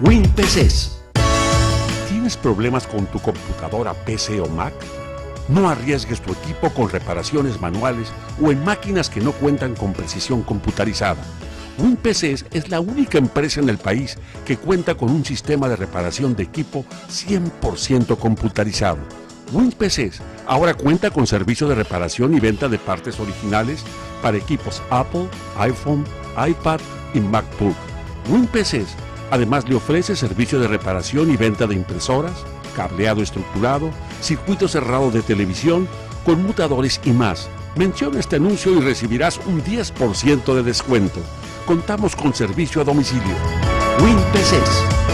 WinPCs. ¿Tienes problemas con tu computadora PC o Mac? No arriesgues tu equipo con reparaciones manuales o en máquinas que no cuentan con precisión computarizada. WinPCs es la única empresa en el país que cuenta con un sistema de reparación de equipo 100% computarizado. WinPCs ahora cuenta con servicio de reparación y venta de partes originales para equipos Apple, iPhone, iPad y MacBook. WinPCs además le ofrece servicio de reparación y venta de impresoras, cableado estructurado, circuito cerrado de televisión, conmutadores y más. Menciona este anuncio y recibirás un 10% de descuento. Contamos con servicio a domicilio. WinPCs